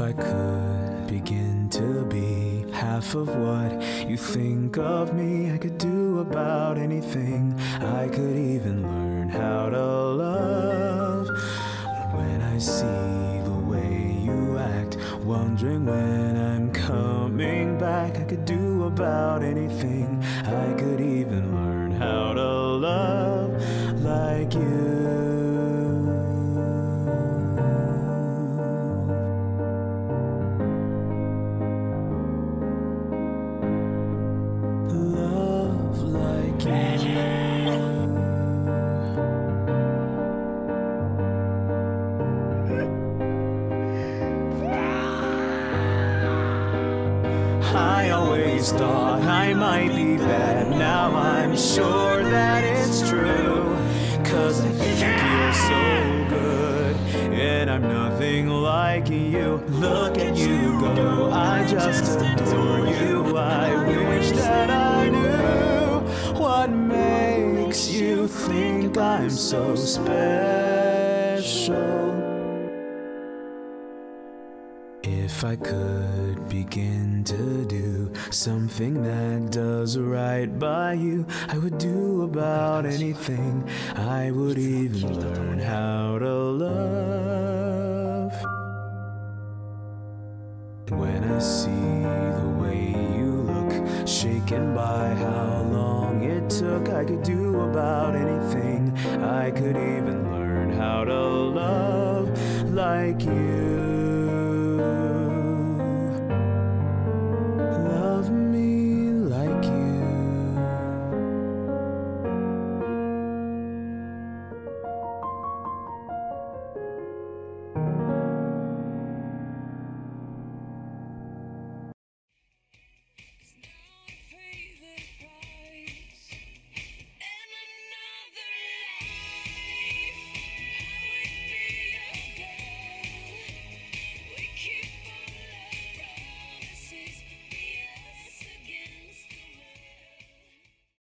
I could begin to be half of what you think of me, I could do about anything. I could even learn how to love. When I see the way you act, wondering when I'm coming back, I could do about anything. I could even learn how to I always thought I might be bad. Now I'm sure that it's true. Cause I think you're so good. And I'm nothing like you. Look at you go. I just adore you. I wish that I knew what makes you think I'm so special. If I could begin to do something that does right by you, I would do about anything. I would even learn how to love. When I see the way you look, shaken by how long it took, I could do about anything. I could even learn how to love like you.